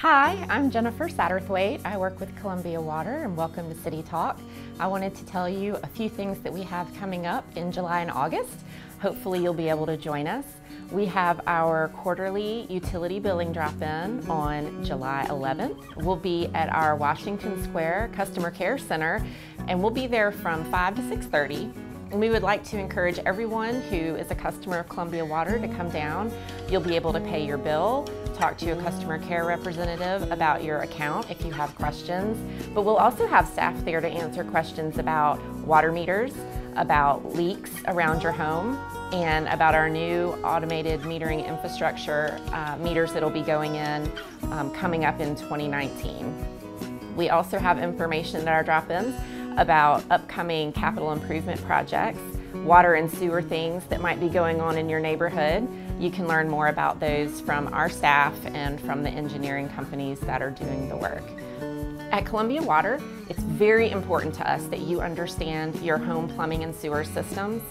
Hi, I'm Jennifer Satterthwaite. I work with Columbia Water and welcome to City Talk. I wanted to tell you a few things that we have coming up in July and August. Hopefully you'll be able to join us. We have our quarterly utility billing drop-in on July 11th. We'll be at our Washington Square Customer Care Center and we'll be there from 5 to 6.30 we would like to encourage everyone who is a customer of Columbia Water to come down. You'll be able to pay your bill, talk to a customer care representative about your account if you have questions. But we'll also have staff there to answer questions about water meters, about leaks around your home, and about our new automated metering infrastructure uh, meters that'll be going in um, coming up in 2019. We also have information at our drop-ins about upcoming capital improvement projects, water and sewer things that might be going on in your neighborhood. You can learn more about those from our staff and from the engineering companies that are doing the work. At Columbia Water, it's very important to us that you understand your home plumbing and sewer systems.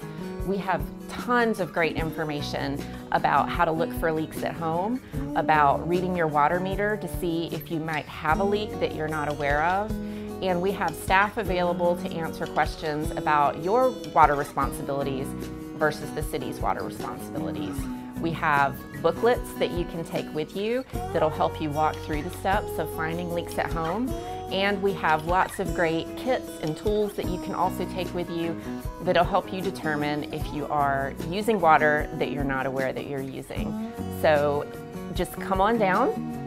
We have tons of great information about how to look for leaks at home, about reading your water meter to see if you might have a leak that you're not aware of, and we have staff available to answer questions about your water responsibilities versus the city's water responsibilities. We have booklets that you can take with you that'll help you walk through the steps of finding leaks at home. And we have lots of great kits and tools that you can also take with you that'll help you determine if you are using water that you're not aware that you're using. So just come on down,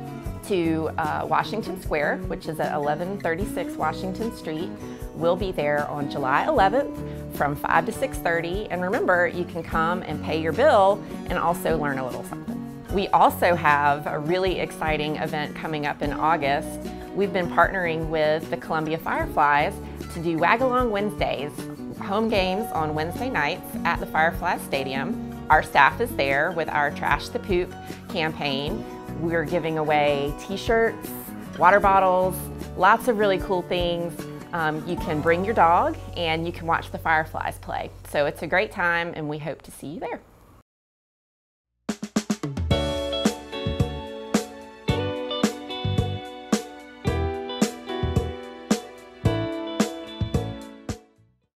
to uh, Washington Square, which is at 1136 Washington Street. We'll be there on July 11th from 5 to 6.30. And remember, you can come and pay your bill and also learn a little something. We also have a really exciting event coming up in August. We've been partnering with the Columbia Fireflies to do Wag-A-Long Wednesdays, home games on Wednesday nights at the Firefly Stadium. Our staff is there with our Trash the Poop campaign. We're giving away t-shirts, water bottles, lots of really cool things. Um, you can bring your dog and you can watch the fireflies play. So it's a great time and we hope to see you there.